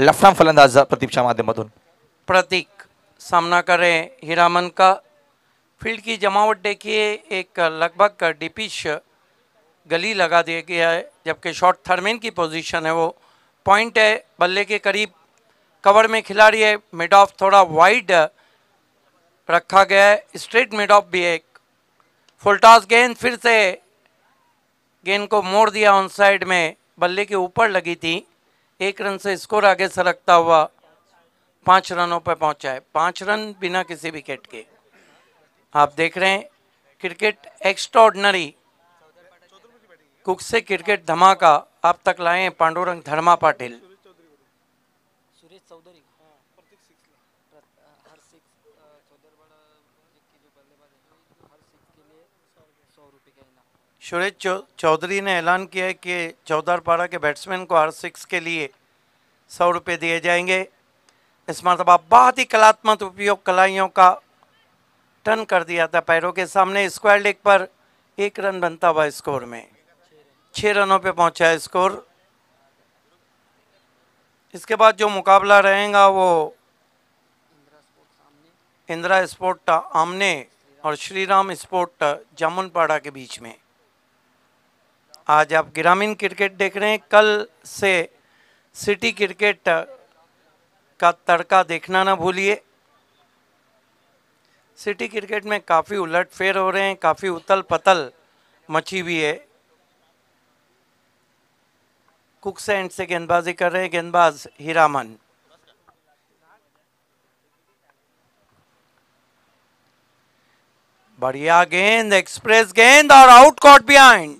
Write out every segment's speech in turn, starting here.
Left arm फलंदाज प्रदीपच्या माध्यमातून. प्रतीक सामना कर रहे हैं हीरामन का. फ़ील्ड की जमावट देखिए, एक लगभग डिपिश गली लगा दिया गया है, जबकि शॉर्ट थर्मेन की पोजीशन है वो. पॉइंट है बल्ले के करीब. कवर में खिलाड़ी है, मिड ऑफ़ थोड़ा वाइड रखा गया है, स्ट्रेट मिड ऑफ़ भी एक. फुल टॉस गेंद फिर से. गेंद को मोड़ दिया ऑन साइड में, बल्ले के ऊपर लगी थी. एक रन से स्कोर आगे सरकता हुआ पाँच रनों पर पहुँचा है। पाँच रन बिना किसी विकेट के। आप देख रहे हैं, क्रिकेट एक्स्ट्रॉर्डनरी। कुक से क्रिकेट धमाका आप तक लाए पांडुरंग धर्मा पाटिल सुरेश चौधरी हर सिक्स चौधरवाड़ा की जो बल्लेबाज है हर सिक्स के लिए सौ रुपये का चौ- चौधरी ने ऐलान किया है कि चौधारपाड़ा के बैट्समैन को हर सिक्स के लिए सौ रुपये दिए जाएँगे। इस मरतबा बहुत ही कलात्मक उपयोग कलाइयों का टर्न कर दिया था पैरों के सामने। स्क्वायर लेग पर एक रन बनता हुआ स्कोर में। छः रनों पे पहुँचा स्कोर। इसके बाद जो मुकाबला रहेगा वो इंदिरा स्पोर्ट आमने और श्री राम स्पोर्ट जामुनपाड़ा के बीच में। आज आप ग्रामीण क्रिकेट देख रहे हैं। कल से सिटी क्रिकेट का तड़का देखना ना भूलिए। सिटी क्रिकेट में काफ़ी उलट फेर हो रहे हैं, काफ़ी उतल पतल मची हुई है। कुक से एंड से गेंदबाजी कर रहे हैं, गेंदबाज हीरामन बढ़िया गेंद, एक्सप्रेस गेंद और आउट कॉट बिहाइंड।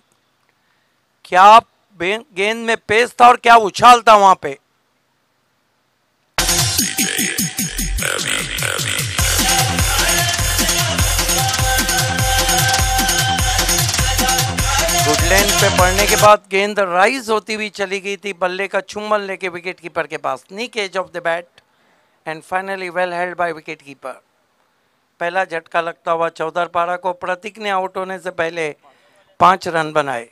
क्या गेंद में पेस था और क्या उछाल था वहाँ पे? गुडलैंड पे पड़ने के बाद गेंद राइज होती हुई चली गई थी बल्ले का चुम्बन लेके विकेट कीपर के pass. Nick edge of the bat and finally well held by wicket keeper पहला झटका लगता हुआ चौधर पारा को प्रतीक ने आउट होने से पहले पाँच रन बनाए।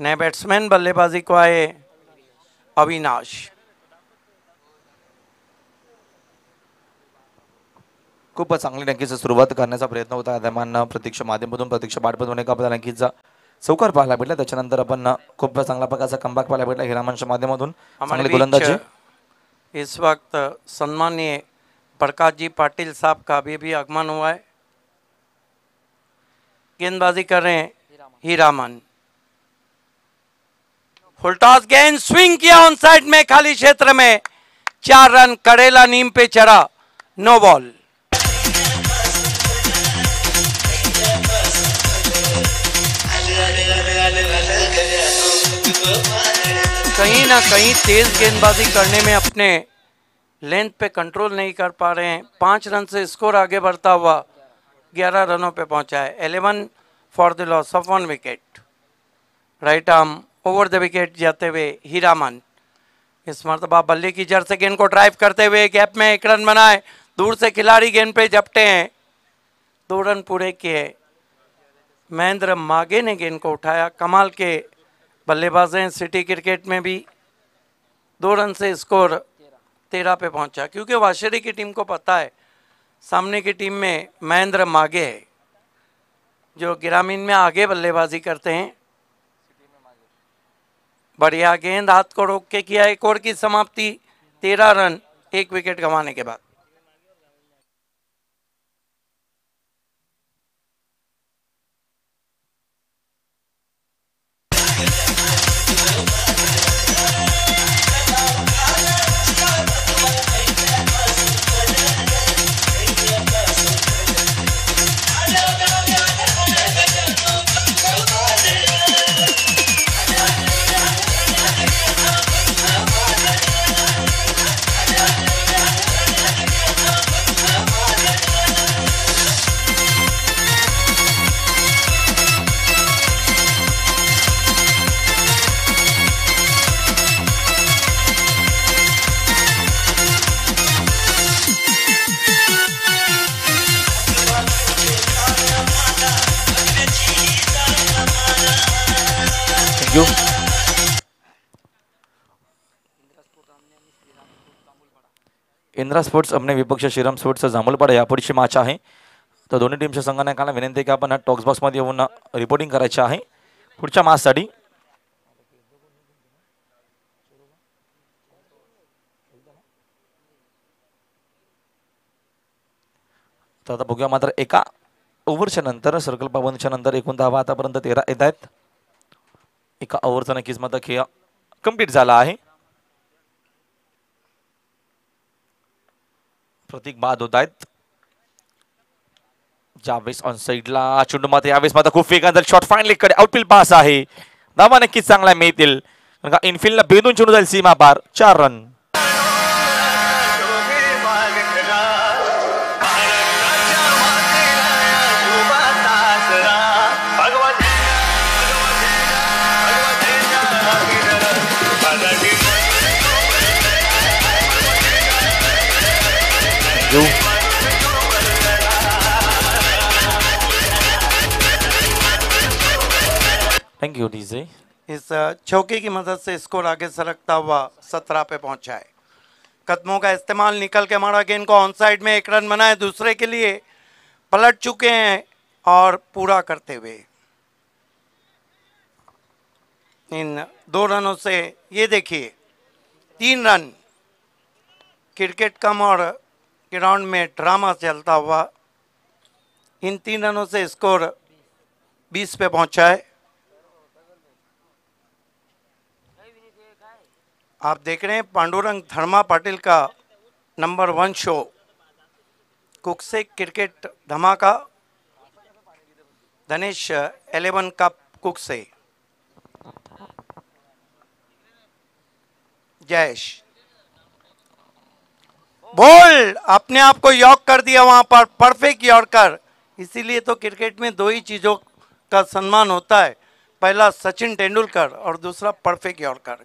नए बैट्समैन बल्लेबाजी को आए अविनाश। खूप चांगली नक्कीच सुरुवात करण्याचा प्रयत्न होता. दरम्यान प्रतीक्षा माध्यमातून प्रतीक्षा बाटपतून एका आपल्याला नक्कीच चौकार पाहायला भेटला. त्याच्यानंतर आपण खूप चांगला प्रकारचा कमबॅक पाहायला भेटला हिरामनच्या माध्यमातून. चांगली गोलंदाजी. इस वक्त सम्मानीय प्रकाश जी पाटिल साहब का अभी भी आगमन हुआ है. गेंदबाजी कर रहे हैं हीरामन फुलटॉस गेंद स्विंग किया ऑन साइड में खाली क्षेत्र में। चार रन करेला नीम पे चढ़ा। नो बॉल कहीं ना कहीं तेज गेंदबाजी करने में अपने लेंथ पे कंट्रोल नहीं कर पा रहे हैं। पाँच रन से स्कोर आगे बढ़ता हुआ ग्यारह रनों पे पहुँचा है। Eleven for the loss of one wicket right arm over the wicket जाते हुए हीरामन। इस मरतबा बल्ले की जड़ से गेंद को ड्राइव करते हुए गैप में एक रन बनाए। दूर से खिलाड़ी गेंद पे जपटे हैं। दो रन पूरे किए महेंद्र मागे ने गेंद को उठाया। कमाल के बल्लेबाज हैं। सिटी क्रिकेट में भी दो रन से स्कोर तेरह पे पहुँचा। क्योंकि वाशेरी की टीम को पता है, सामने की टीम में महेंद्र मागे है, जो ग्रामीण में आगे बल्लेबाजी करते हैं। बढ़िया गेंद हाथ को रोक के किया एक और की समाप्ति। तेरह रन एक विकेट गंवाने के बाद। जो इंद्रा स्पोर्ट्स अपने विपक्ष श्रीराम स्पोर्ट्सचा जांभूलपाडा यापुढची मॅच आहे. तर दोन्ही टीमच्या संघानायकांना विनंती आहे की आपण टॉक्स बॉक्समध्ये येऊन रिपोर्टिंग करायची आहे. पुढच्या मॅचसाठी तर आता बघूया मात्र एका ओव्हरच्या नंतर सर्कल पाबंदच्या नंतर एकूण दहा आतापर्यंत तेरा येत आहेत. एका ओव्हरचा नक्कीच मात्र खेळ कंप्लीट झाला आहे. प्रतीक बाद होत आहेत ज्यावेळेस ऑन साईडला चेंडू मात्र यावेळेस मात्र खूप वेगात शॉर्ट फायनलकडे आउटफील्ड पास आहे. धावा नक्कीच चांगला मिळतील. कारण का इनफिल्डला बेदून चेंडू जाईल सीमा पार. चार रन थँक्यू डीजे इस चौके की मदद से स्कोर आगे सरकता हुआ सत्रह पे पहुँचा है। कदमों का इस्तेमाल निकल के मारा गेंद को ऑन साइड में एक रन बनाए दूसरे के लिए, पलट चुके हैं और पूरा करते हुए। इन दो रनों से ये देखिए, तीन रन क्रिकेट कम और ग्राउंड में ड्रामा चलता हुआ, इन तीन रनों से स्कोर बीस पे पहुँचा है। आप देख रहे हैं पांडुरंग धर्मा पाटिल का नंबर वन शो कुक से क्रिकेट धमाका, धनेश एलेवन कप कुकसे। जयेश। बोल्ड अपने आप को यॉक कर दिया वहाँ पर, परफेक्ट यॉर्कर इसीलिए तो क्रिकेट में दो ही चीज़ों का सम्मान होता है। पहला सचिन तेंदुलकर और दूसरा परफेक्ट यॉर्कर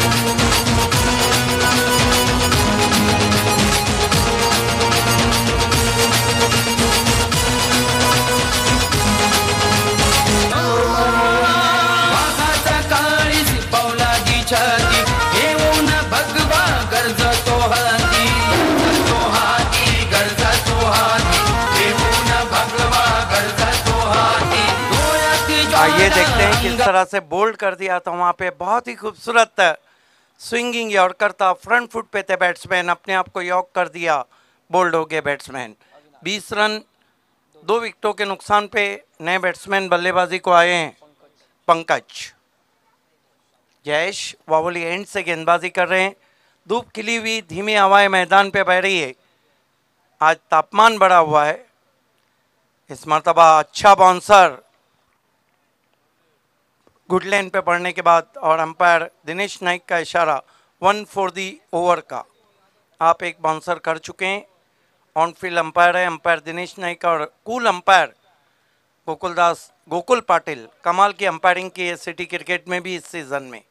किस तरह से बोल्ड कर दिया था वहाँ पे। बहुत ही खूबसूरत स्विंगिंग यॉर्कर था फ्रंट फुट पे थे बैट्समैन अपने आप को यॉक कर दिया बोल्ड हो गए बैट्समैन 20 रन दो विकेटों के नुकसान पे नए बैट्समैन बल्लेबाजी को आए हैं। पंकज। जयेश वावली एंड से गेंदबाजी कर रहे हैं। धूप खिली हुई धीमी हवाएँ मैदान पे बह रही है। आज तापमान बढ़ा हुआ है। इस मरतबा अच्छा बाउंसर गुड लाइन पे पड़ने के बाद और अंपायर दिनेश नाइक का इशारा वन फॉर दी ओवर का। आप एक बाउंसर कर चुके हैं। ऑन फ़ील्ड अंपायर है अंपायर दिनेश नाइक और कूल अंपायर गोकुलदास गोकुल पाटिल। कमाल की अंपायरिंग की है सिटी क्रिकेट में भी इस सीज़न में।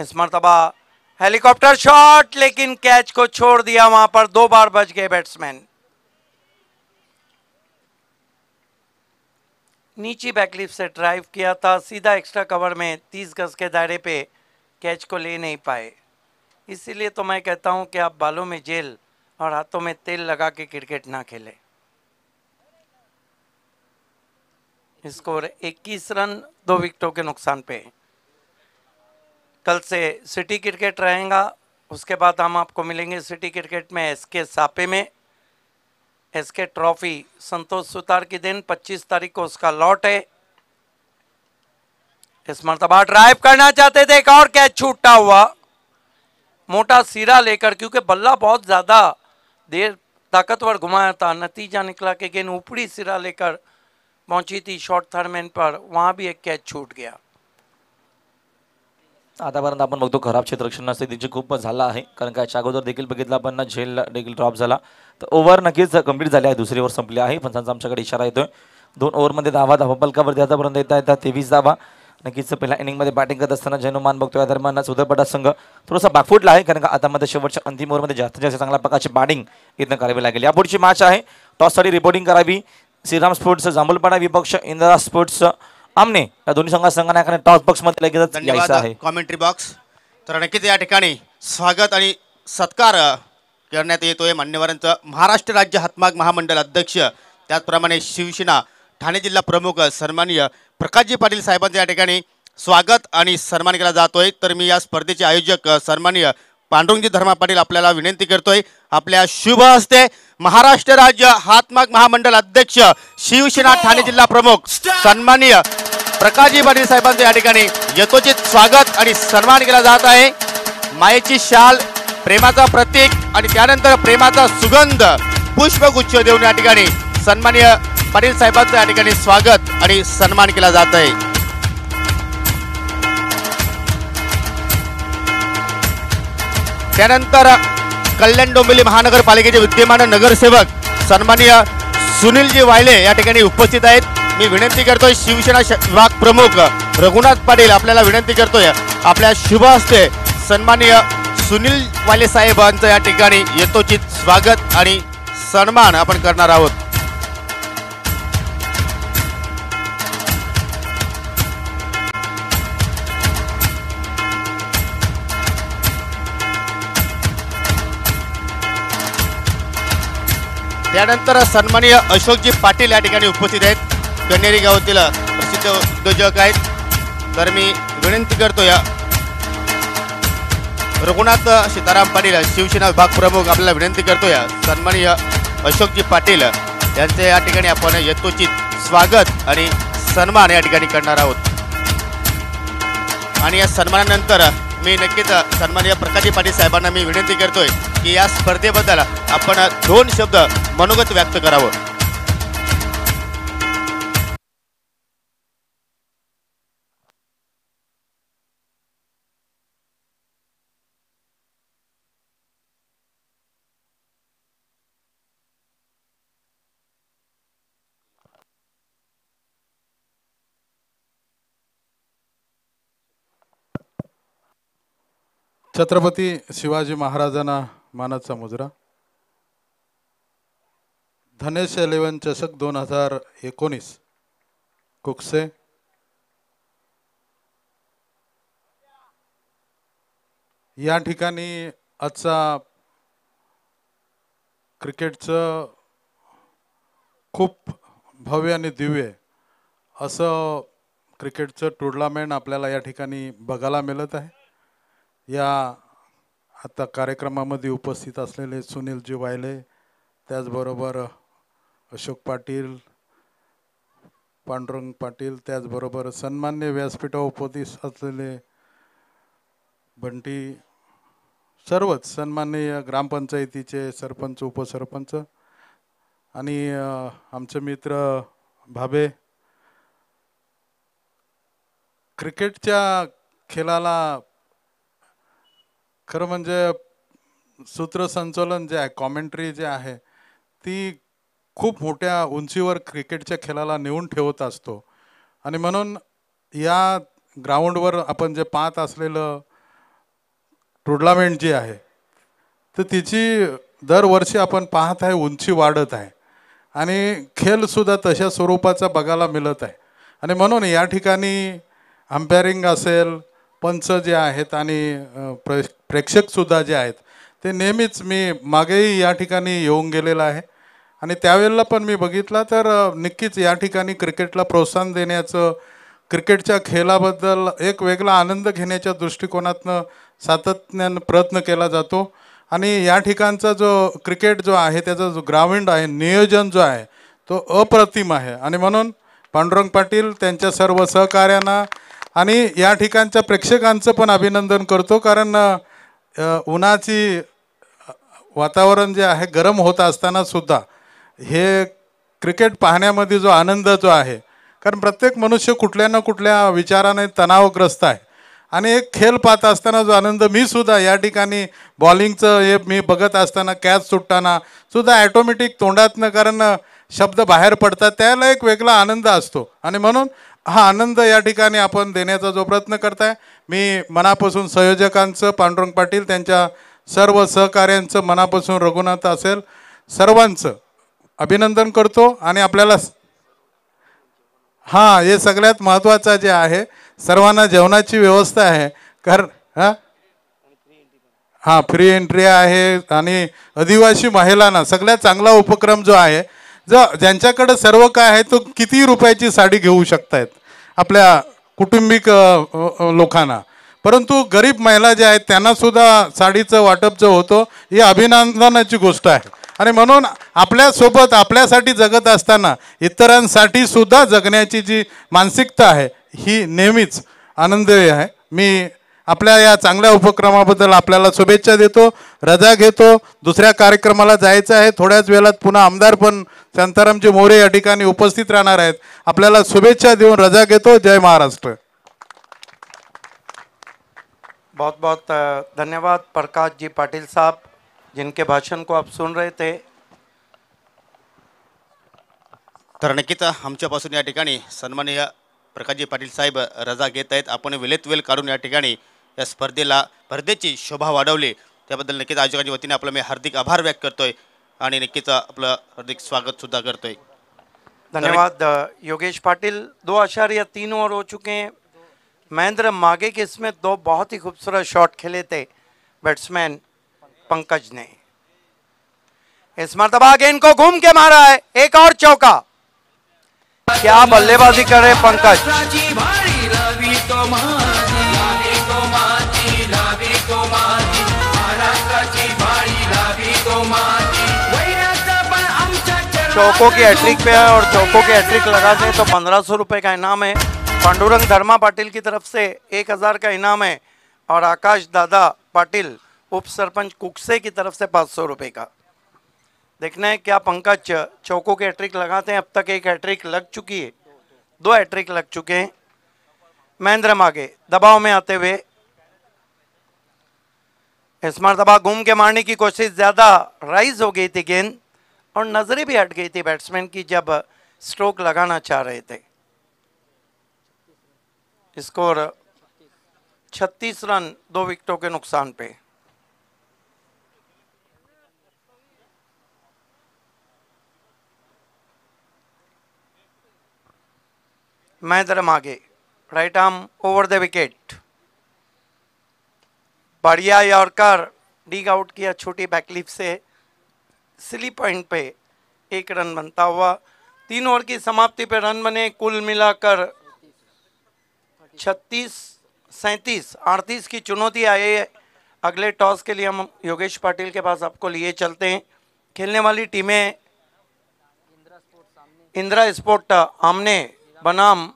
इस मरतबा हेलीकॉप्टर शॉट लेकिन कैच को छोड़ दिया, वहाँ पर दो बार बच गए बैट्समैन नीची बैकलिप से ड्राइव किया था, सीधा एक्स्ट्रा कवर में 30 गज के दायरे पे कैच को ले नहीं पाए। इसीलिए तो मैं कहता हूँ कि आप बालों में जेल और हाथों में तेल लगा के क्रिकेट ना खेलें। स्कोर 21 रन, दो विकेटों के नुकसान पे। कल से सिटी क्रिकेट रहेगा, उसके बाद हम आपको मिलेंगे सिटी क्रिकेट में एसके सापे में। एसके ट्रॉफी संतोष सुतार की दिन 25 तारीख को उसका लॉट है। इस मरतबा ड्राइव करना चाहते थे, एक और कैच छूटा हुआ। मोटा सिरा लेकर, क्योंकि बल्ला बहुत ज़्यादा देर ताकतवर घुमाया था। नतीजा निकला कि गेंद ऊपरी सिरा लेकर पहुँची थी शॉर्ट थर्ड पर, वहाँ भी एक कैच छूट गया। आतापर्यंत आपण बघतो खराब क्षेत्ररक्षण स्थितीची खूप झाला आहे. कारण काय अगोदर देखील बघितलं आपण ना झेल देखील ड्रॉप झाला. तर ओव्हर नक्कीच कंप्लीट झाली आहे दुसरी ओव्हर संपली आहे. पंचांचा आमच्याकडे इशारा येतोय. दोन ओव्हरमध्ये धावा धावा पलकावरती आतापर्यंत येत आहेत तेवीस धावा. नक्कीच पहिल्या इनिंगमध्ये बॅटिंग करत असताना जैनुमान बघतो या दरम्यान सुधरपटा संघ थोडासा बाकफुटला आहे. कारण का आतामध्ये शेवटच्या अंतिम ओव्हरमध्ये जास्तीत जास्त चांगल्या प्रकारची बॅटिंग इथं करावी लागेल. यापुढची मॅच आहे. टॉससाठी रिपोर्टिंग करावी. श्रीराम स्पोर्ट्स जांभूलपाडा विपक्ष इंदिरा स्पोर्ट्स आमने या दोन्ही संघा संघनायकाने टॉस बॉक्समध्ये लगेचच यायचं आहे. कॉमेंट्री बॉक्स तर नक्कीच या ठिकाणी स्वागत आणि सत्कार करण्यात येतोय मान्यवरांचं. महाराष्ट्र राज्य हातमाग महामंडळ अध्यक्ष त्याचप्रमाणे शिवसेना ठाणे जिल्हा प्रमुख अ, सन्माननीय प्रकाशजी पाटील साहेबांचं या ठिकाणी स्वागत आणि सन्मान केला जातोय. तर मी या स्पर्धेचे आयोजक अ, सन्माननीय पांडुरंगजी धर्मा पाटील आपल्याला विनंती करतोय. आपल्या शुभ हस्ते महाराष्ट्र राज्य हातमाग महामंडळ अध्यक्ष शिवसेना ठाणे जिल्हा प्रमुख सन्माननीय प्रकाशजी पाटील साहेबांचं या ठिकाणी यथोचित स्वागत आणि सन्मान केला जात आहे. मायेची शाल प्रेमाचा प्रतीक आणि त्यानंतर प्रेमाचा सुगंध पुष्पगुच्छ देऊन या ठिकाणी सन्माननीय पाटील साहेबांचं या ठिकाणी स्वागत आणि सन्मान केला जात आहे. त्यानंतर कल्याण डोंबिवली महानगरपालिकेचे विद्यमान नगरसेवक सन्माननीय सुनीलजी वायले या ठिकाणी उपस्थित आहेत. मी विनंती करतोय शिवसेना श- विभाग प्रमुख रघुनाथ पाटील आपल्याला विनंती करतोय. आपल्या शुभ हस्ते सन्माननीय सुनील वाले साहेबांचं या ठिकाणी यथोचित स्वागत आणि सन्मान आपण करणार आहोत. त्यानंतर सन्माननीय अशोकजी पाटील या ठिकाणी उपस्थित आहेत. कन्हेरी गावातील प्रसिद्ध उद्योजक आहेत. तर मी विनंती करतो या रघुनाथ सीताराम पाटील शिवसेना विभाग प्रमुख आपल्याला विनंती करतो या सन्माननीय अशोकजी पाटील यांचे या ठिकाणी आपण यथोचित स्वागत आणि सन्मान या ठिकाणी करणार आहोत. आणि या सन्मानानंतर मी नक्कीच सन्माननीय प्रकाशजी पाटील साहेबांना मी विनंती करतोय की या स्पर्धेबद्दल आपण दोन शब्द मनोगत व्यक्त करावं. छत्रपती शिवाजी महाराजांना मानाचा मुजरा. धनेश एलेवन चषक दोन हजार एकोणीस. कुकसे? या ठिकाणी आजचा क्रिकेटचं खूप भव्य आणि दिव्य असं क्रिकेटचं टुर्नामेंट आपल्याला या ठिकाणी बघायला मिळत आहे. या आता कार्यक्रमामध्ये उपस्थित असलेले सुनीलजी वायले त्याचबरोबर अशोक पाटील पांडुरंग पाटील त्याचबरोबर सन्मान्य व्यासपीठा उपस्थित असलेले बंटी सर्वच सन्माननीय ग्रामपंचायतीचे सरपंच उपसरपंच आणि आमचे मित्र भाबे क्रिकेटच्या खेळाला खरं म्हणजे सूत्रसंचलन जे आहे कॉमेंट्री जे आहे ती खूप मोठ्या उंचीवर क्रिकेटच्या खेळाला नेऊन ठेवत असतो. आणि म्हणून या ग्राउंडवर आपण जे पाहत असलेलं टुर्नामेंट जी आहे तर तिची दरवर्षी आपण पाहत आहे उंची वाढत आहे. आणि खेळसुद्धा तशा स्वरूपाचा बघायला मिळत आहे. आणि म्हणून या ठिकाणी अंपायरिंग असेल पंच जे आहेत आणि प्रे प्रेक्षकसुद्धा जे आहेत ते नेहमीच मी मागेही या ठिकाणी येऊन गेलेलं आहे. आणि त्यावेळेला पण मी बघितला तर नक्कीच या ठिकाणी क्रिकेटला प्रोत्साहन देण्याचं क्रिकेटच्या खेळाबद्दल एक वेगळा आनंद घेण्याच्या दृष्टिकोनातनं सातत्यानं प्रयत्न केला जातो. आणि या ठिकाणचा जो क्रिकेट जो आहे त्याचा जो ग्राउंड आहे नियोजन जो आहे तो अप्रतिम आहे. आणि म्हणून पांडुरंग पाटील त्यांच्या सर्व सहकार्यांना आणि या ठिकाणच्या प्रेक्षकांचं पण अभिनंदन करतो. कारण उन्हाची वातावरण जे आहे गरम होत असताना सुद्धा हे क्रिकेट पाहण्यामध्ये जो आनंद जो आहे कारण प्रत्येक मनुष्य कुठल्या ना कुठल्या विचाराने तणावग्रस्त आहे. आणि एक खेळ पाहत असताना जो आनंद मी सुद्धा या ठिकाणी बॉलिंगचं हे मी बघत असताना कॅच सुटताना सुद्धा ॲटोमॅटिक तोंडातनं कारण शब्द बाहेर पडतात त्याला एक वेगळा आनंद असतो. आणि म्हणून हा आनंद या ठिकाणी आपण देण्याचा जो प्रयत्न करताय मी मनापासून संयोजकांचं पांडुरंग पाटील त्यांच्या सर्व सहकार्यांचं मनापासून रघुनाथ असेल सर्वांचं अभिनंदन करतो आणि आपल्याला हां हे सगळ्यात महत्त्वाचं जे आहे सर्वांना जेवणाची व्यवस्था आहे. कारण हां? हां फ्री एंट्री आहे आणि आदिवासी महिलांना सगळ्यात चांगला उपक्रम जो आहे जो ज्यांच्याकडं सर्व काय आहे तो किती रुपयाची साडी घेऊ शकतायत? आपल्या कुटुंबिक लोकांना. परंतु गरीब महिला ज्या आहेत त्यांना सुद्धा साडीचं वाटप जो होतो ही अभिनंदनाची गोष्ट आहे. आणि म्हणून आपल्यासोबत आपल्यासाठी जगत असताना इतरांसाठी सुद्धा जगण्याची जी मानसिकता आहे ही नेहमीच आनंददायी आहे. मी आपल्या या चांगल्या उपक्रमाबद्दल आपल्याला शुभेच्छा देतो रजा घेतो. दुसऱ्या कार्यक्रमाला जायचं आहे. थोड्याच वेळात पुन्हा आमदार पण शांतारामजी मोरे या ठिकाणी उपस्थित राहणार आहेत. आपल्याला शुभेच्छा देऊन रजा घेतो. जय महाराष्ट्र. बहुत बहुत धन्यवाद प्रकाश जी पाटिल साहब. जिनके भाषण को आप सुन रहे थे। तर नक्कीच आमच्यापासून या ठिकाणी सन्माननीय प्रकाशजी पाटील साहेब रजा घेत आहेत. आपण वेळेत वेळ काढून या ठिकाणी या स्पर्धेला स्पर्धेची शोभा वाढवली. त्याबद्दल नक्कीच आयोजकांच्या वतीने आपलं मी हार्दिक आभार व्यक्त करतोय आणि नक्कीच आपलं हार्दिक स्वागत सुद्धा करतोय. धन्यवाद योगेश पाटिल. दो आशार्य तीन ओवर हो चुके हैं। महेंद्र मागे के इसमें दो बहुत ही खूबसूरत शॉट खेले थे बैट्समैन पंकज ने। इस मरतबा गेंद को घूम के मारा है, एक और चौका। क्या बल्लेबाजी कर रहे पंकज? चौकों की हैट्रिक पे है और चौकों की हैट्रिक लगाते हैं तो पंद्रह सौ रुपये का इनाम है। पांडुरंग धर्मा पाटिल की तरफ़ से एक हज़ार का इनाम है और आकाश दादा पाटिल उप सरपंच कुकसे की तरफ़ से पाँच सौ रुपये का। देखना है क्या पंकज चौको के हैट्रिक लगाते हैं। अब तक एक हैट्रिक लग चुकी है। दो हैट्रिक लग चुके हैं। महेंद्र मागे दबाव में आते हुए इस मरतबा घूम के मारने की कोशिश ज़्यादा राइज हो गई थी गेंद और नज़रें भी हट गई थी बैट्समैन की जब स्ट्रोक लगाना चाह रहे थे। स्कोर 36 रन, दो विकेटों के नुकसान पे। मैदरम आगे। Right arm over the wicket बढ़िया यॉर्कर डीग आउट किया छोटी बैकलिप से। सिली पॉइंट पे एक रन बनता हुआ। तीन ओवर की समाप्ति पे रन बने कुल मिलाकर छत्तीस, सैंतीस, अड़तीस की चुनौती आई है। अगले टॉस के लिए हम योगेश पाटिल के पास आपको लिए चलते हैं। खेलने वाली टीमें इंदिरा स्पोर्ट आमने। बनाम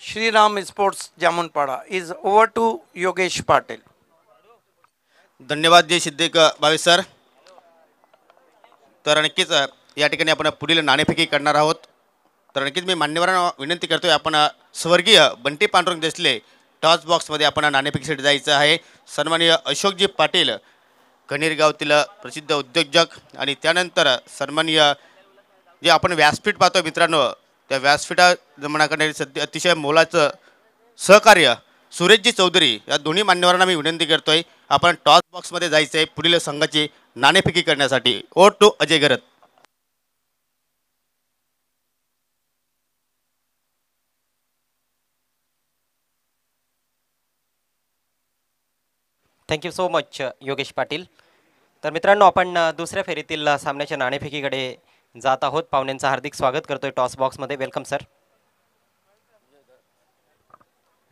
Shriram sports Jamunpada is over to Yogesh Patil धन्यवाद जय सिद्दीक भावे सर. तर नक्कीच या ठिकाणी आपण पुढील नाणेफेकी करणार आहोत. तर नक्कीच मी मान्यवरांना विनंती करतोय आपण स्वर्गीय बंटी पांडुरंग देसले टॉस बॉक्समध्ये आपण नाणेफेकीसाठी जायचं आहे. सन्माननीय अशोकजी पाटील कणीरगावतील प्रसिद्ध उद्योजक आणि त्यानंतर सन्माननीय जे आपण व्यासपीठ पाहतो मित्रांनो त्या व्यासपीठा जमणा करणारी सध्या अतिशय मोलाचं सहकार्य सुरेशजी चौधरी या दोन्ही मान्यवरांना मी विनंती करतोय आपण टॉस बॉक्समध्ये जायचं आहे पुढील संघाची नाणेफेकी करण्यासाठी. Over to Ajay Garat thank you so much Yogesh Patil तर मित्रांनो आपण uh, दुसऱ्या फेरीतील uh, सामन्याच्या नाणेफेकीकडे जात आहोत. पाहुण्यांचं हार्दिक स्वागत करतोय टॉस बॉक्समध्ये. Welcome sir.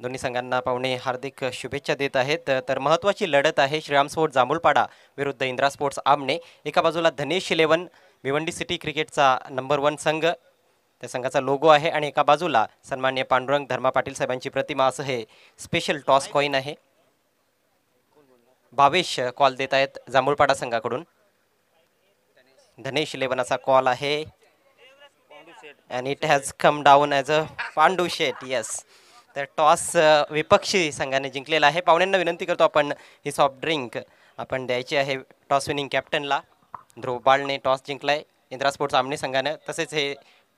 दोन्ही संघांना पाहुणे हार्दिक शुभेच्छा देत आहेत. तर महत्त्वाची लढत आहे श्रीराम स्पोर्ट्स जांभूळपाडा विरुद्ध इंद्रा स्पोर्ट्स आमने एका बाजूला धनेश इलेवन भिवंडी सिटी क्रिकेटचा नंबर वन संघ. त्या संघाचा लोगो आहे आणि एका बाजूला सन्मान्य पांडुरंग धर्मा पाटील साहेबांची प्रतिमा. असं हे स्पेशल टॉस कॉईन आहे. भावेश कॉल देत आहेत जांभूळपाडा संघाकडून. धनेश इलेव्हनाचा कॉल आहे. And it has come down as a Pandu Sheth yes तर टॉस विपक्षी संघाने जिंकलेला आहे. पाहुण्यांना विनंती करतो आपण ही सॉफ्ट ड्रिंक आपण द्यायची आहे. टॉस विनिंग कॅप्टनला ध्रुव बाळने टॉस जिंकलाय. इंद्रा स्पोर्ट्स आमने संघानं. तसेच हे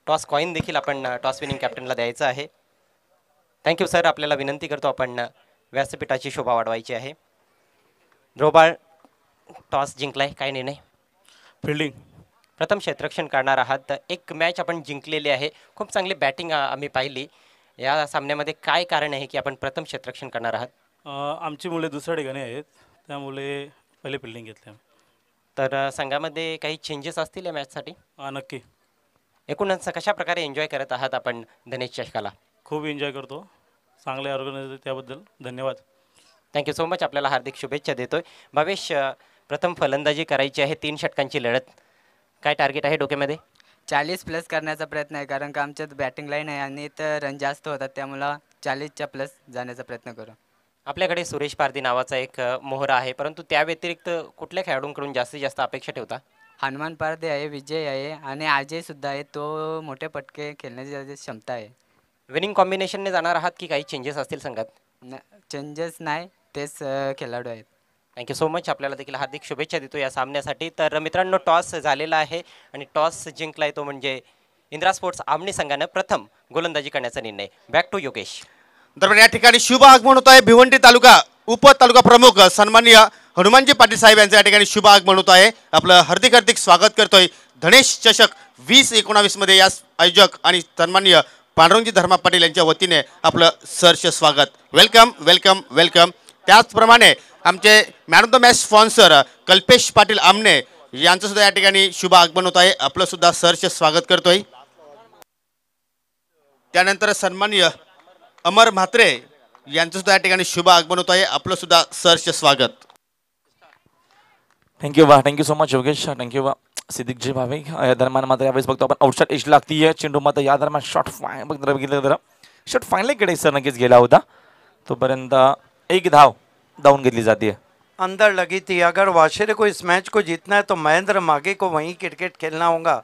टॉस कॉईन देखील आपण टॉस विनिंग कॅप्टनला द्यायचं आहे. थँक्यू सर आपल्याला विनंती करतो आपण uh, व्यासपीठाची शोभा वाढवायची आहे. ध्रुवबाळ टॉस जिंकलाय. काय निर्णय? फिल्डिंग प्रथम क्षेत्ररक्षण करणार आहात. एक मॅच आपण जिंकलेली आहे. खूप चांगली बॅटिंग आम्ही पाहिली. या सामन्यामध्ये काय कारण आहे की आपण प्रथम क्षेत्ररक्षण करणार आहात? आमची मुले दुसऱ्या ठिकाणी आहेत. त्यामुळे पहिले फिल्डिंग घेतली तर संघामध्ये काही चेंजेस असतील या मॅचसाठी नक्की. एकूणच कशा प्रकारे एन्जॉय करत आहात आपण धनेश चषकाला? खूप एन्जॉय करतो. चांगले ऑर्गनायझर त्याबद्दल. धन्यवाद. थँक्यू सो मच आपल्याला हार्दिक शुभेच्छा देतोय. भावेश प्रथम फलंदाजी करायची आहे. तीन षटकांची लढत काय टार्गेट आहे डोक्यामध्ये? चाळीस प्लस करण्याचा प्रयत्न आहे कारण का आमच्यात बॅटिंग लाईन आहे आणि तर रन जास्त होतात त्यामुळं चाळीसच्या प्लस जाण्याचा प्रयत्न करू. आपल्याकडे सुरेश पारधी नावाचा एक अ, मोहरा आहे परंतु त्या व्यतिरिक्त कुठल्या खेळाडूंकडून जास्तीत जास्त अपेक्षा ठेवता? हनुमान पारदे आहे विजय आहे आणि अजय सुद्धा आहे तो मोठे पटके खेळण्याची त्याची क्षमता आहे. विनिंग कॉम्बिनेशनने जाणार आहात की काही चेंजेस असतील संघात? चेंजेस नाही तेच अं, खेळाडू आहेत. थँक्यू सो मच आपल्याला देखील हार्दिक शुभेच्छा देतो या सामन्यासाठी. तर मित्रांनो टॉस झालेला आहे आणि टॉस जिंकलाय तो म्हणजे इंद्रा स्पोर्ट्स आमणी संघानं प्रथम गोलंदाजी करण्याचा निर्णय. Back to Yogesh. दरम्यान या ठिकाणी शुभ आगमन होत आहे. भिवंडी तालुका उप तालुका प्रमुख सन्माननीय हनुमानजी पाटील साहेब यांचं या ठिकाणी शुभ आगमन होत आहे. आपलं हार्दिक हार्दिक स्वागत करतोय धनेश चषक वीस एकोणावीसमध्ये या आयोजक आणि सन्माननीय पांडुरंगजी धर्मा पाटील यांच्या वतीने आपलं सहर्ष स्वागत. वेलकम वेलकम वेलकम त्याचप्रमाणे आमचे man of the match sponsor Kalpesh Patil Aamne यांचं सुद्धा या ठिकाणी शुभ आगमन होत आहे. आपलं सुद्धा सरचे स्वागत करतोय. त्यानंतर सन्माननीय अमर म्हात्रे यांचं सुद्धा या ठिकाणी शुभ आगमन होत आहे. आपलं सुद्धा सरचे स्वागत. थँक्यू वा thank you so much Yogesh thank you वा सिद्धिकजी भावे या दरम्यान मात्र यावेळेस बघतो आपण. आउटसाईड एज लागती आहे चेंडू मात्र या दरम्यान शॉट फाय बघ जरा बघितलं जरा शॉट फायनलकडे सर नक्कीच गेला होता. तोपर्यंत एक धाव. धावून घेतली जाते अंदर लगी थी। अगर वाशेरे को इस मैच को जीतना है तो महेंद्र मागे को वहीं क्रिकेट खेलना होगा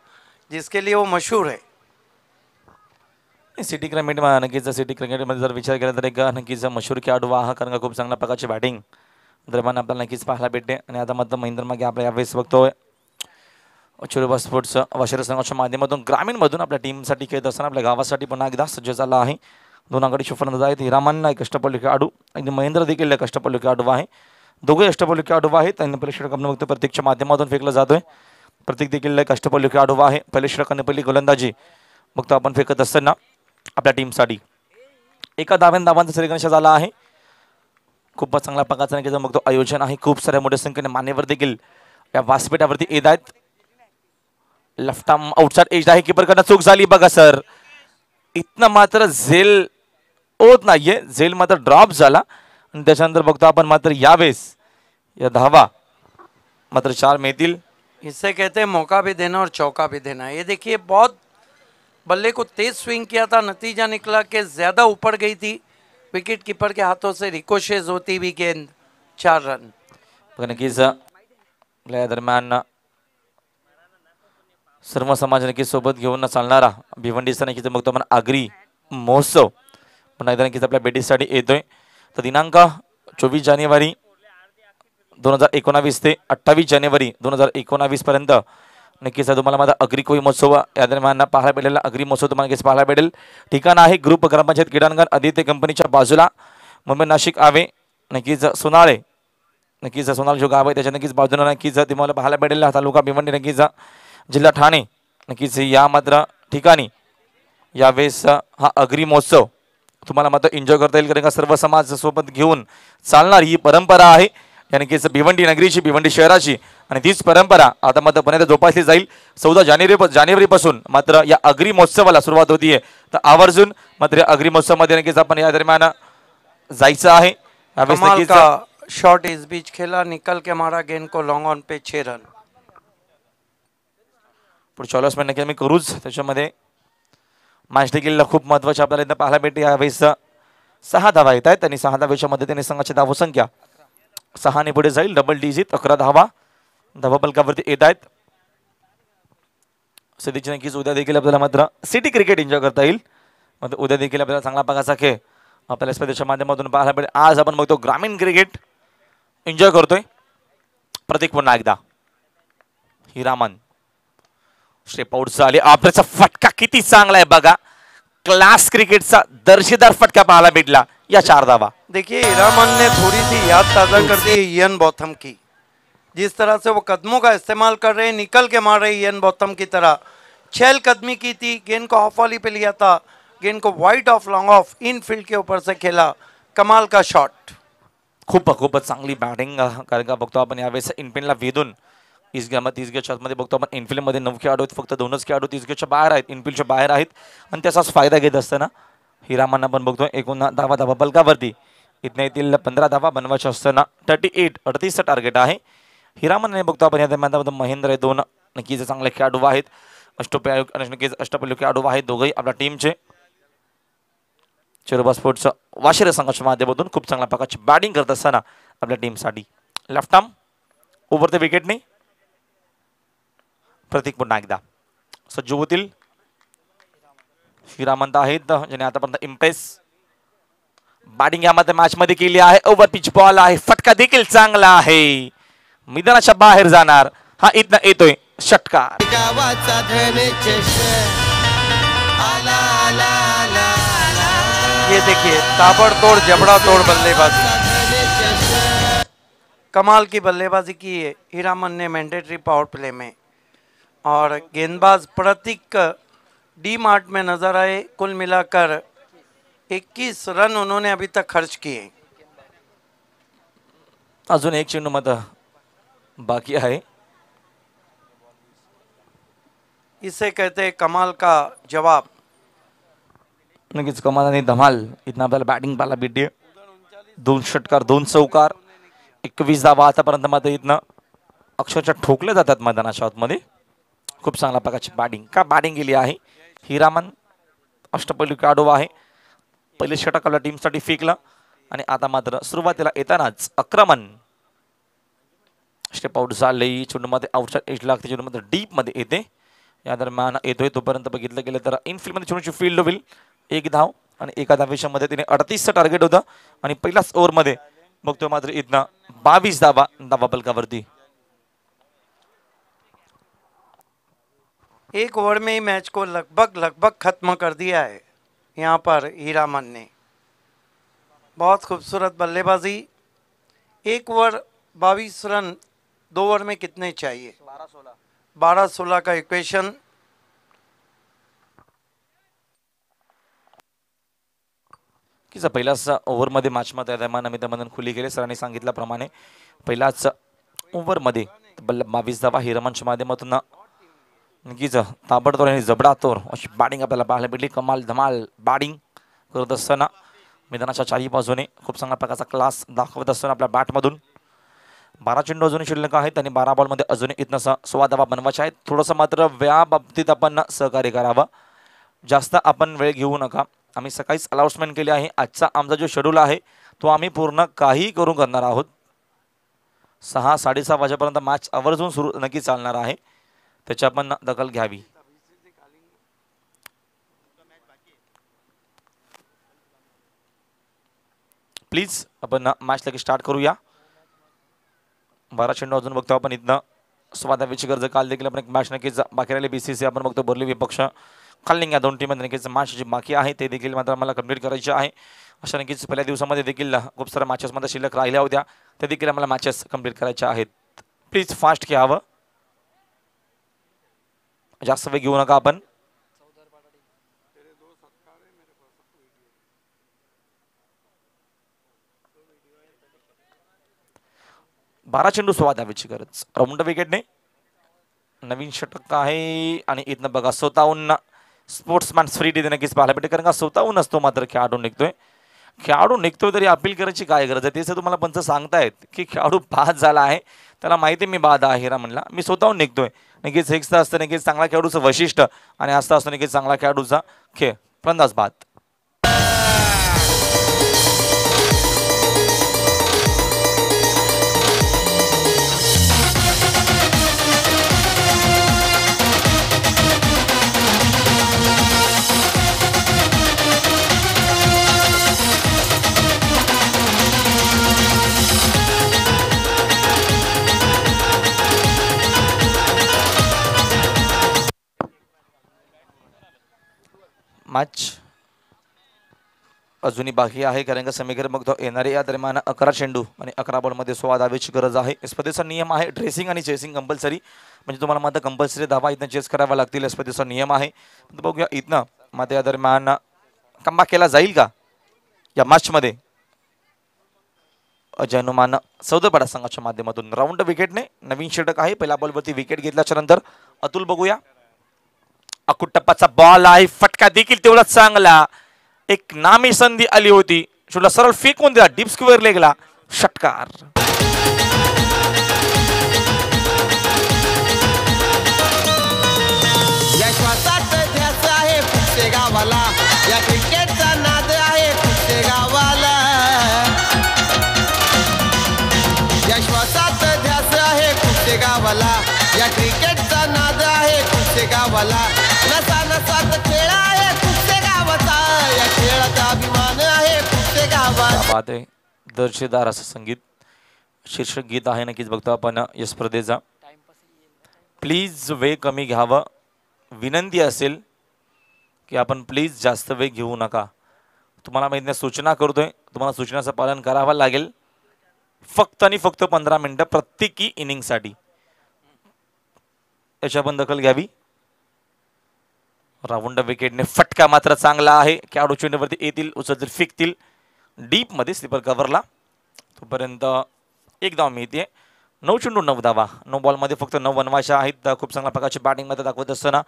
जिसके लिए वो मशहूर है। सिटी क्रिकेट नक्कीच सिटी क्रिकेटमध्ये जर विचार केला तर एक नक्कीच मशहूर खेळाडू आहे कारण खूप चांगल्या प्रकारची बॅटिंग। दरम्यान आपल्याला नक्कीच पाहायला भेटते आणि आता मात्र महेंद्र मागे आपल्या यावेळेस बघतोय चिरुबा स्पोर्ट्स वाशिर संघाच्या माध्यमातून ग्रामीणमधून आपल्या टीमसाठी खेळत असताना आपल्या गावासाठी पुन्हा एकदा सज्ज झाला आहे दोन आघाडी फलंदाज आहेत हिरामान्ना एक अष्टपल्ली खेळाडू आणि महेंद्र देखील एक अष्टपल्ली खेळाडू आहे. दोघे अष्टपल्ली खेळाडू आहेत. आणि पहिले षटकांना बघतो प्रत्येकच्या माध्यमातून फेकलं जातोय. प्रत्येक देखील एक अष्टपल्ली खेळाडू आहे. पहिले षटकाने पहिली गोलंदाजी. फक्त आपण फेकत असताना आपल्या टीमसाठी. एका दाव्यान दाबांचा श्रीगणेश झाला आहे. खूपच चांगल्या प्रकारचं मग तो आयोजन आहे. खूप साऱ्या मोठ्या संख्येने मान्यवर देखील या व्यासपीठावरती येत आहेत. लफ्टा आउटसाइड एज आहे. कीपरकडनं चूक झाली बघा सर इथनं मात्र झेल होत नाहीये. झेल मात्र ड्रॉप झाला. आणि त्याच्यानंतर बघतो आपण मात्र यावेळेस या धावा मात्र चार मिळतील. इसे कहते हैं मौका भी देना और चौका भी देना. ये देखिए बहुत बल्ले को तेज स्विंग किया था. नतीजा निकला कि ज़्यादा ऊपर गई थी. विकेट कीपर के हाथों से रिकोशेज होती हुई गेंद. चार रन. नक्कीच आपल्या दरम्यान सर्व समाज नक्कीच सोबत घेऊन चालणारा भिवंडीचा नक्कीच बघतो आपण आगरी महोत्सव. पुन्हा एकदा नक्कीच आपल्या भेटीसाठी येतोय. तर दिनांक चोवीस जानेवारी दोन हजार एकोणावीस ते अठ्ठावीस जानेवारी दोन हजार एकोणावीस पर्यंत नक्कीच तुम्हाला माझा अग्री महोत्सव या दरम्यान पाहायला भेटेल अग्री महोत्सव तुम्हाला नक्कीच पाहायला भेटेल ठिकाण आहे ग्रुप ग्रामपंचायत क्रीडांगण आदित्य कंपनीच्या बाजूला. मुंबई नाशिक आवे नक्कीच सोनाळे नक्कीच सोनाळ जो गाव आहे त्याच्या नक्कीच बाजूला नक्कीच तुम्हाला पाहायला भेटेल हा तालुका भिवंडी नक्कीच जिल्हा ठाणे नक्कीच या मात्र ठिकाणी. यावेळेस हा अग्री महोत्सव तुम्हाला मात्र एन्जॉय करता येईल कारण का सर्व समाज सोबत घेऊन चालणार ही परंपरा आहे. या नक्कीच भिवंडी नगरीची भिवंडी शहराची आणि तीच परंपरा आता मात्र पुण्यात जोपासली जाईल. चौदा जानेवारी जानेवारीपासून मात्र या अग्री महोत्सवाला सुरुवात होतीये तर आवर्जून मात्र या अग्री महोत्सवामध्ये नक्कीच आपण या दरम्यान जायचं आहे. का शॉट इस बीच खेला निकल के मारा गेंद को लॉन्ग ऑन पे छह रन पुढच्या ऑलर्स नक्की आम्ही करूच. त्याच्यामध्ये मॅच देखील खूप महत्वाची आपल्याला इथं पाहायला भेटते यावेळेस सहा धावा येत आहेत. आणि सहा धावेच्या मदतीने संघाची धावसंख्या सहाने पुढे जाईल. डबल डिजिट अकरा धावा धावा पलकावरती येत आहेत. सध्याची नक्कीच उद्या देखील आपल्याला मात्र सिटी क्रिकेट एन्जॉय करता येईल. मात्र उद्या देखील आपल्याला चांगला प्रकारचा खेळ आपल्याला स्पर्धेच्या माध्यमातून पाहायला भेटेल आज आपण बघतो ग्रामीण क्रिकेट एन्जॉय करतोय. प्रतीक पुन्हा एकदा. हिरामन स्टेप आउट झाले आपल्याचा फटका किती चांगला आहे बघा. क्लास क्रिकेटचा दर्जेदार फटका पाहायला भेटला या चार धावा. देखिए हीरामन ने थोड़ी सी याद ताज़ा कर दी है इयन बॉथम की. जिस तरह से वो कदमों का इस्तेमाल कर रहे हैं निकल के मार रहे हैं इयन बॉथम की तरह. छल कदमी की थी गेंद को ऑफ़ वाली पे लिया था. गेंद को wide of long off in field के ऊपर से खेला. कमाल का शॉट खूप खूपच चांगली बॅटिंग कारण का बघतो आपण यावेळेस. इनफिल्डला वेधून इसग्यामध्ये इसग्याच्या आतमध्ये बघतो आपण इनफिल्डमध्ये नऊ खेळाडू आहेत फक्त दोनच खेळाडू इसग्याच्या बाहेर आहेत इनफिल्डच्या बाहेर आहेत. आणि त्याचाच फायदा घेत असताना हिरामांना पण बघतो एकूण धावा धावा बलकावरती. इथनं येथील पंधरा धावा बनवायच्या असताना थर्टी एट अडतीसचं टार्गेट आहे. हिरामनने बघतो आपण या दरम्यान महेंद्र हे दोन नक्कीच चांगले खेळाडू आहेत. अष्टपैलू आणि नक्कीच अष्टपैलू खेळाडू आहेत दोघंही आपल्या टीमचे चिरोबा स्पोर्ट्स वाशिर संघाच्या माध्यमातून खूप चांगल्या प्रकारची बॅटिंग करत असताना आपल्या टीमसाठी लेफ्ट आर्म ओव्हर द विकेटने प्रतीक पुन्हा एकदा सज्जू होतील श्रीरामंत आहेत ज्याने आतापर्यंत इम्प्रेस बॅटिंग यामध्ये मॅच मध्ये केली आहे ओव्हर पिच बॉल आहे फटका देखील चांगला आहे मैदानाच्या बाहेर जाणार हा इथनं येतोय षटकार। ये देखिए ताबड़तोड़ जबड़ा तोड़ बल्लेबाजी। कमाल की बल्लेबाजी की है हीरामन ने मैंडेटरी पावर प्ले में। और गेंदबाज प्रतीक डी मार्ट में नजर आए। कुल मिलाकर 21 रन उन्होंने अभी तक खर्च किए अजून एक चेंडू मत बाकी आहे। इसे कहते हैं कमाल का जवाब। नक्कीच कमाल आणि धमाल। इथनं आपल्याला बॅटिंग पाहायला भेटते दोन षटकार दोन चौकार. एकवीस धावा आतापर्यंत मात्र इथनं अक्षरशः ठोकले जातात मैदानाच्या आतमध्ये. खूप चांगल्या प्रकारची बॅटिंग का बॅटिंग गेली आहे? हिरामन अष्टपैलू खेळाडू आहे. पहिले षटकाला टीमसाठी फेकलं. आणि आता मात्र सुरुवातीला येतानाच आक्रमण. स्टेप आउट झाले. चेंडूमध्ये आउटसाईड एज लागते. चेंडूमध्ये डीपमध्ये येते. या दरम्यान येतोय तोपर्यंत बघितलं गेलं तर इनफिल्डमध्ये चेंडूची फील्ड होईल. एक धाव आणि एका धावेशामध्ये तिने अडतीसचं टार्गेट होतं. आणि पहिल्याच ओव्हरमध्ये बघतोय मात्र इथनं बावीस धावा धावा पलकावरती. एक ओवर में ही मैच को लगभग लगभग खत्म कर दिया है। यहाँ पर हीरामन ने। बहुत खूबसूरत बल्लेबाजी। एक ओवर बाईस रन, दो ओवर में कितने चाहिए? बारह सोलह का इक्वेशन की जर पहिल्याच ओव्हरमध्ये मॅचमध्ये दरम्यान अमित मदन खुली गेले. सरांनी सांगितल्याप्रमाणे पहिल्याच ओव्हरमध्ये बल्ल बावीस धावा हिरमनच्या माध्यमातून नक्कीच ताबडतोड आणि जबडातोर अशी बॅटिंग आपल्याला पाहायला भेटली कमाल धमाल बॅटिंग करत असताना मैदानाच्या चारही बाजूने खूप चांगल्या प्रकारचा क्लास दाखवत असताना आपल्या बॅटमधून बारा चेंडू अजूनही शिल्लक आहेत आणि बारा बॉलमध्ये अजूनही इथनं स सोळा धावा आहे आहेत थोडंसं मात्र वेळा बाबतीत आपण सहकार्य करावं जास्त आपण वेळ घेऊ नका आम्ही सकाळीच अनाउन्समेंट केली आहे आजचा आमचा जो शेड्यूल आहे तो आम्ही पूर्ण काही करून करणार आहोत सहा साडेसहा वाजेपर्यंत मॅच आवर्जून सुरू नक्की चालणार आहे त्याची आपण दखल घ्यावी. प्लीज आपण मॅच लगेच स्टार्ट करूया. बारा चेंडू अजून बघतो आपण इथनं. स्वादावीची गरज काल देखील आपण एक मॅच नक्कीच बाकी राहिली. बी सी सी आपण बघतो बोरली विपक्ष. खालिंग या दोन टीममध्ये नक्कीच मॅच जी बाकी आहे ते देखील मात्र आम्हाला कंप्लीट करायचे आहे. अशा नक्कीच पहिल्या दिवसामध्ये देखील खूप साऱ्या मॅचेसमध्ये शिल्लक राहिल्या होत्या. ते देखील आम्हाला मॅचेस कंप्लीट करायच्या आहेत. प्लीज फास्ट घ्यावं जास्त वेळ घेऊ नका आपण. बारा चेंडू सोळा धावेची गरज. राऊंड विकेटने नवीन षटक आहे आणि इथनं बघा स्वतःहून स्पोर्ट्समॅन फ्री डे नक्कीच पाहायला भेटेल. कारण का स्वतःहून असतो मात्र खेळाडू निघतोय. खेळाडू निघतोय तरी अपील करायची काय गरज आहे? तेच तुम्हाला पंच सांगतायत की खेळाडू बाद झाला आहे. त्याला माहिती आहे मी बाद आहे हिरा म्हणला. मी स्वतःहून निघतोय. नक्कीच हेच असतं नक्कीच चांगला खेळाडूचं वैशिष्ट्य आणि असतं असतं नक्कीच चांगला खेळाडूचा खेळ. फलंदाज बाद. मॅच अजूनही बाकी आहे कारण का समीकरण बघतो येणारे या दरम्यान अकरा चेंडू आणि अकरा बॉलमध्ये स्वाद धावेची गरज आहे. स्पर्धेचा नियम आहे ड्रेसिंग आणि चेसिंग कंपल्सरी म्हणजे तुम्हाला मात्र कंपल्सरी धावा इथनं चेस करावा लागतील. स्पर्धेचा नियम आहे. तर बघूया इथनं. मात्र या दरम्यान कंबा केला जाईल का? या मॅचमध्ये अजय हनुमान चौदरपाडा संघाच्या माध्यमातून. राऊंड विकेटने नवीन षटक आहे. पहिल्या बॉलवरती विकेट घेतल्याच्या नंतर अतुल बघूया. अकुट्टप्पाचा बॉल आहे फटका देखील तेवढा चांगला. एक नामी संधी आली होती. शेवटला सरळ फेकून दिला डीप स्क्वेअर लेगला षटकार. या श्वासात आहे कुठे या क्रिकेटचा नाद आहे कुठे गावाला. या श्वासात ध्यास आहे कुठे गावाला. या क्रिकेटचा नाद आहे कुठे गावाला. गावाचा आहे. दर्जेदार असं संगीत. शीर्षक गीत आहे नक्कीच बघतो आपण. या स्पर्धेचा प्लीज वेळ कमी घ्यावा. विनंती असेल की आपण प्लीज जास्त वेळ घेऊ नका. तुम्हाला माहीत नाही सूचना करतोय. तुम्हाला सूचनाचं पालन करावं लागेल. फक्त आणि फक्त पंधरा मिनटं प्रत्येकी इनिंगसाठी. याच्या पण दखल घ्यावी. राऊंड विकेटने फटका मात्र चांगला आहे. खेळाडू चेंडूवरती येतील उचलतील फेकतील. डीपमध्ये स्लीपर कव्हरला तोपर्यंत एक धाव मिळते नऊ चेंडू नऊ धावा. नऊ बॉलमध्ये फक्त नऊ वनवाशा आहेत. खूप चांगल्या प्रकारची बॅटिंगमध्ये दाखवत असताना.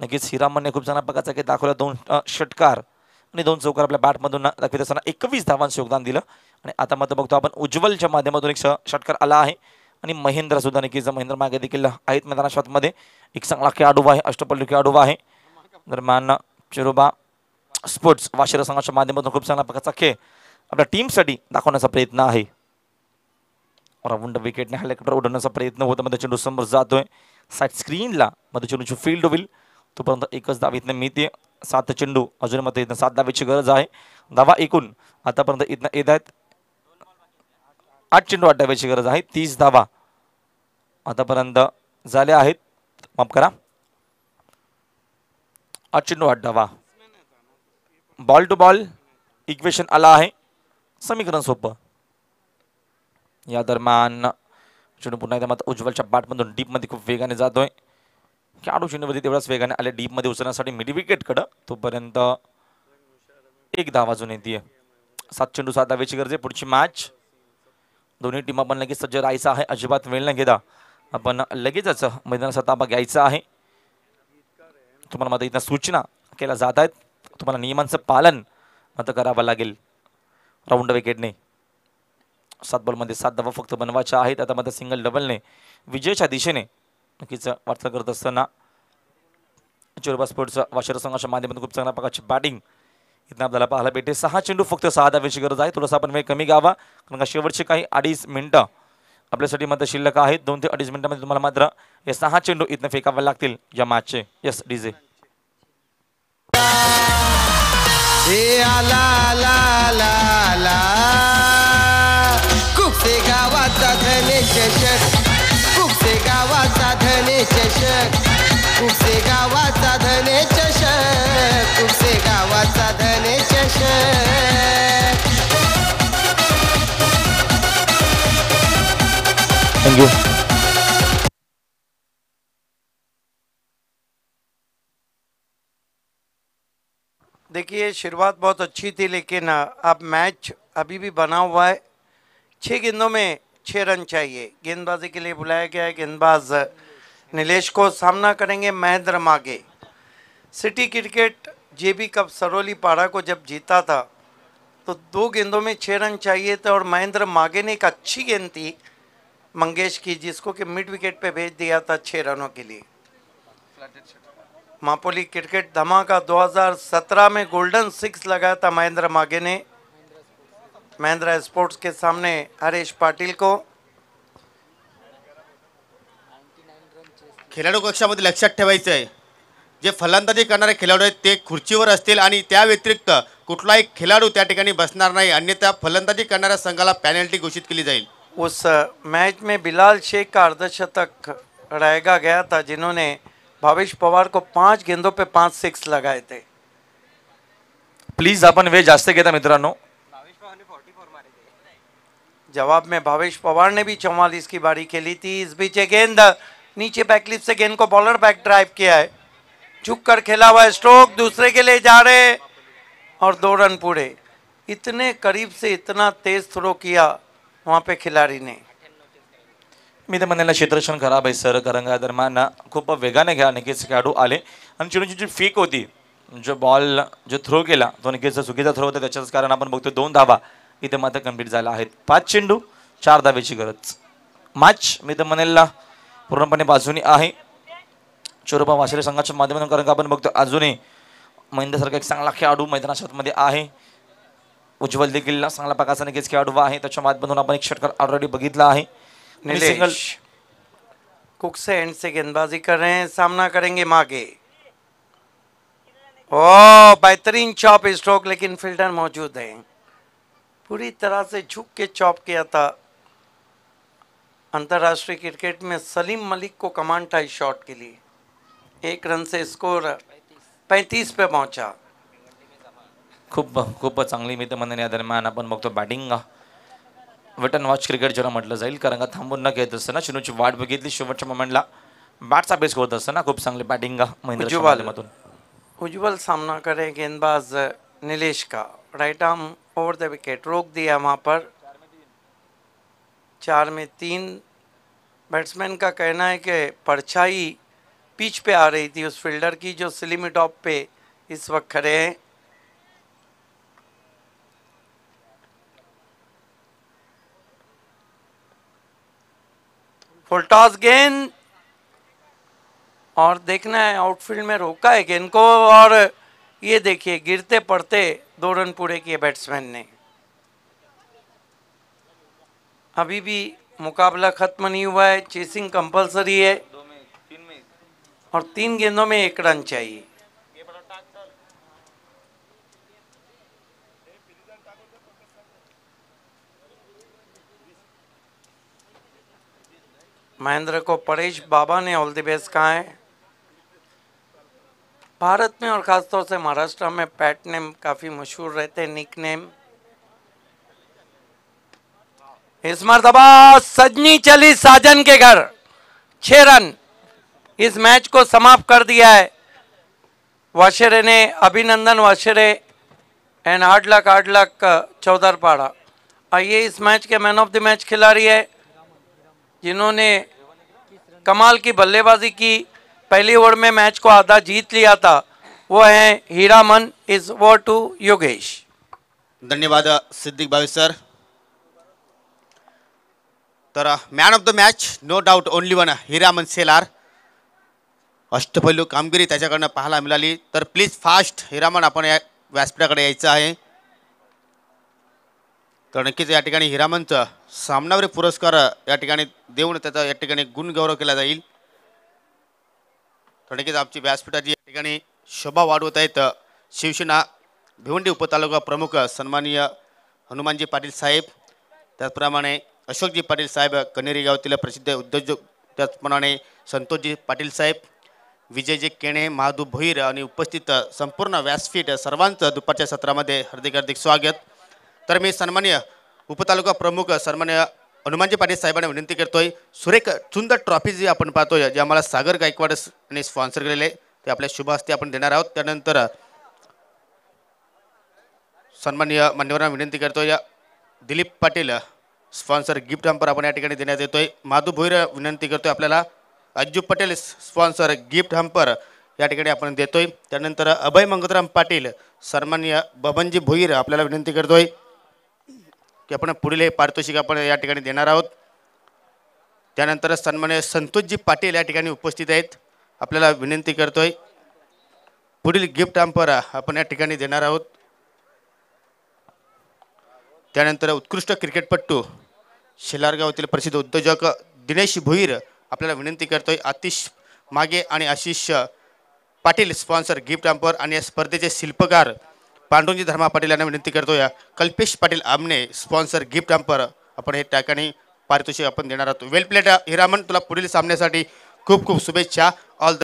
नक्कीच हिरामनने खूप चांगल्या प्रकारचा खेळ दाखवला. दोन षटकार आणि दोन चौकार आपल्या बॅटमधून दाखवत असताना एकवीस धावांचं योगदान दिलं. आणि आता मात्र बघतो आपण उज्ज्वलच्या माध्यमातून एक षटकार आला आहे. आणि महेंद्रसुद्धा नक्कीच महेंद्र मागे देखील आहेत मैदाना शॉटमध्ये एक चांगला खेळाडू आहे. अष्टपल्लू खेळाडू आहे. दरम्यान चिरोबा स्पोर्ट्स वाशिरा संघाच्या माध्यमातून खूप चांगल्या प्रकारचा खेळ. आपल्या टीमसाठी दाखवण्याचा प्रयत्न आहे. राऊंड विकेटने हेलिकॉप्टर उडवण्याचा प्रयत्न होता. मध्ये समोर जातोय. साईड स्क्रीनला मध्ये फील्ड होईल. तोपर्यंत एकच धाव इथनं मिळते. सात चेंडू अजून मध्ये इथं सात धावेची गरज आहे. धावा एकूण. आतापर्यंत इथनं येत आहेत. आठ चेंडू आठ धावेची गरज आहे. तीस धावा आतापर्यंत झाल्या आहेत. माफ करा. आठ चेंडू आठ धावा. बॉल टू बॉल इक्वेशन आला आहे. समीकरण सोपं. या दरम्यान चेंडू पुन्हा एकदा मात्र उज्ज्वलच्या बॅटमधून डीपमध्ये खूप वेगाने जातोय. खेळाडू चेंडूमध्ये तेवढ्याच वेगाने आले. डीपमध्ये उचलण्यासाठी मिडी विकेटकडं तोपर्यंत एक धाव अजून येते सात चेंडू सात धावेची गरज आहे. पुढची मॅच दोन्ही टीम आपण लगेच सज्ज राहायचं आहे. अजिबात वेळ न घेता आपण लगेचच मैदानाचा ताबा घ्यायचा आहे. तुम्हाला मात्र इथं सूचना केल्या जात आहेत. तुम्हाला नियमांचं पालन मात्र करावं लागेल. राऊंड विकेटने. सात बॉलमध्ये सात धावा फक्त बनवायच्या आहेत. आता मात्र सिंगल डबलने. विजयाच्या दिशेने. नक्कीच वाटचाल करत असताना चोरबा स्पोर्ट्सचा वाशिर संघाच्या माध्यमातून खूप चांगल्या प्रकारची बॅटिंग इथं आपल्याला पाहायला भेटते. सहा चेंडू फक्त सहा धावेची गरज आहे. थोडासा आपण वेळ कमी घ्यावा. कारण का शेवटचे काही अडीच मिनटं आपल्यासाठी मात्र शिल्लक आहेत. दोन ते अडीच मिनिटांमध्ये तुम्हाला मात्र हे सहा चेंडू इथनं फेकावे लागतील या मॅचचे यस डीजे हे आला आला आला आला कुपसे गावाचा धने चषक कुपसे गावाचा धने चषक कुपसे गावाचा धने चषक कुपसे गावाचा धने चषक थँक्यू देखिए, शुरुआत बहुत अच्छी थी, लेकिन अब मैच अभी भी बना हुआ है। छः गेंदों में छः रन चाहिए। गेंदबाजी के लिए बुलाया गया है गेंदबाज नीलेश को सामना करेंगे महेंद्र मागे। City cricket, JB cup Saroli Pada को जब जीता था तो दो गेंदों में छः रन चाहिए थे और महेंद्र मागे ने एक अच्छी गेंद थी, मंगेश की, जिसको कि मिड विकेट पे भेज दिया था छः रनों के लिए। मापोली क्रिकेट धमाका 2017 में गोल्डन सिक्स लगाया था महेंद्र मागे ने। महिंद्रा स्पोर्ट्स के सामने हरीश पाटिल को। खेळाडू कक्षामध्ये लक्षात ठेवायचं आहे जे फलंदाजी करणारे खेळाडू आहेत ते खुर्चीवर असतील आणि त्या व्यतिरिक्त कुठलाही खेळाडू त्या ठिकाणी बसणार नाही अन्यथा फलंदाजी करणाऱ्या संघाला पॅनल्टी घोषित केली जाईल. उस मैच में बिलाल शेख का अर्धशतक रहेगा गया था जिन्होंने भावेश पवार को पाँच गेंदों पे पाँच सिक्स लगाए थे। प्लीज़ आपण वेळ जास्त घेता मित्रांनो। जवाब में भावेश पवार ने भी चौवालीस की बारी खेली थी। इस बीच गेंद नीचे बैकलिप से गेंद को बॉलर बैक ड्राइव किया है। झुक कर खेला हुआ स्ट्रोक दूसरे के लिए जा रहे और दो रन पूरे। इतने करीब से इतना तेज थ्रो किया वहाँ पे खिलाड़ी ने। मी तर म्हणेल क्षेत्रक्षण खराब आहे सर कारण का दरम्यान. खूप वेगाने घ्या निकेश खेळाडू आले. आणि चिडूची जी फेक होती जो बॉल जो थ्रो केला तो निकेशचा चुकीचा थ्रो होता त्याच्याच कारण आपण बघतो दोन धावा इथे मात्र कंप्लीट झाल्या आहेत. पाच चेंडू चार धावेची गरज. मॅच मी तर म्हणेलला पूर्णपणे बाजूनी आहे. चोरोपा वाशिले संघाच्या माध्यमातून कारण का आपण बघतो अजूनही महेंद्रसारखा एक चांगला खेळाडू मैदानाच्या मध्ये आहे. उज्ज्वल देखील चांगला प्रकारचा नक्कीच खेळाडू आहे. त्याच्या माध्यमातून आपण एक षटकार ऑलरेडी बघितला आहे. आणि कुक से एंड से गेंदबाजी कर रहे हैं सामना करेंगे मागे ओ बेहतरीन चॉप स्ट्रोक लेकिन फील्डर मौजूद है। पूरी तरह से झुक के चॉप किया था। अंतर्राष्ट्रीय क्रिकेट में सलीम मलिक को कमांड था इस शॉट के लिए। एक रन से स्कोर पैंतीस पे पहुँचा। खूप खूप चांगली मी तर म्हणेन या दरम्यान आपण बघतो batting. Wait and watch cricket ज्याला म्हटलं जाईल कारण का थांबून न घेत असताना चिनूची वाट बघितली शेवटच्या मोमेंटला बॅटचा बेस होत असताना खूप चांगली बॅटिंग उज्ज्वल. माध्यमातून सामना करे गेंदबाज नीलेश का. Right arm over the wicket रोक दिया वहाँ पर. चार में तीन. बैट्समैन का कहना है कि परछाई पिच पे आ रही थी उस फील्डर की जो स्लिमी टॉप पे इस वक्त खड़े हैं। फुल टॉस गेंद और देखना है आउटफील्ड में रोका है गेंद को, और ये देखिए, गिरते पड़ते दो रन पूरे किए बैट्समैन ने। अभी भी मुकाबला खत्म नहीं हुआ है चेसिंग कंपलसरी है। और तीन गेंदों में एक रन चाहिए। महेंद्र को परेश बाबा ने ऑल द बेस्ट कहा है। भारत में और ख़ासतौर से महाराष्ट्र में पैट नेम काफ़ी मशहूर रहते हैं निक नेम इस मरतबा सजनी चली साजन के घर। छह रन। इस मैच को समाप्त कर दिया है। वाशेरे ने अभिनंदन, Washere and hard luck hard luck Chaudhar Pada आइए इस मैच के मैन ऑफ़ द मैच खिलाड़ी है। जिन्होंने कमाल की बल्लेबाजी की पहली ओवर में मैच को आधा जीत लिया था वो है हीरामन इज वो टू योगेश। धन्यवाद सिद्दीक भावे सर। तर man of the match no doubt only one Hiraman Selar. अष्टपैलू कामगिरी त्याच्याकडनं पाहायला मिळाली. तर प्लीज फास्ट हिरामन आपण या व्यासपीठाकडे यायचं आहे. तर नक्कीच या ठिकाणी हिरामनचं सामनावरी पुरस्कार या ठिकाणी देऊन त्याचा या ठिकाणी गुणगौरव केला जाईल. थोडक्यात आमची व्यासपीठाची या ठिकाणी शोभा वाढवत आहेत. शिवसेना भिवंडी उपतालुका प्रमुख सन्माननीय हनुमानजी पाटील साहेब. त्याचप्रमाणे अशोकजी पाटील साहेब कनेरी गावातील प्रसिद्ध उद्योजक त्याचप्रमाणे संतोषजी पाटील साहेब विजयजी केणे महादू भोईर आणि उपस्थित संपूर्ण व्यासपीठ सर्वांचं दुपारच्या सत्रामध्ये हार्दिक हार्दिक स्वागत. तर मी सन्मान्य उपतालुका प्रमुख सन्मान्य हनुमानजी पाटील साहेबांना विनंती करतोय. सुरेख सुंदर ट्रॉफी जी आपण पाहतोय जे आम्हाला सागर गायकवाड यांनी स्पॉन्सर केलेले ते आपल्या शुभ हस्ते आपण देणार आहोत. त्यानंतर सन्मान्य मान्यवरांना विनंती करतोय Dilip Patil sponsor gift hamper आपण या ठिकाणी देण्यात येतोय. माधू भोईर विनंती करतोय आपल्याला Ajju Patel sponsor gift hamper या ठिकाणी आपण देतोय. त्यानंतर अभय मंगतराम पाटील सन्मान्य बबनजी भोईर आपल्याला विनंती करतोय. की आपण पुढील हे पारितोषिक आपण या ठिकाणी देणार आहोत. त्यानंतर सन्मान्य संतोषजी पाटील या ठिकाणी उपस्थित आहेत. आपल्याला विनंती करतोय पुढील गिफ्ट हॅम्पर आपण या ठिकाणी देणार आहोत. त्यानंतर उत्कृष्ट क्रिकेटपट्टू शेलारगावातील प्रसिद्ध उद्योजक दिनेश भुईर आपल्याला विनंती करतोय आतिश मागे आणि Ashish Patil sponsor gift hamper आणि या स्पर्धेचे शिल्पकार पांडुंजी धर्मा पाटील यांना विनंती करतोय कल्पेश पाटील आमने स्पॉन्सर गिफ्ट हॅम्पर आपण हे ठिकाणी पारितोषिक आपण देणार आहोत. वेल प्लेट हिरामन तुला पुढील सामन्यासाठी खूप खूप शुभेच्छा. All the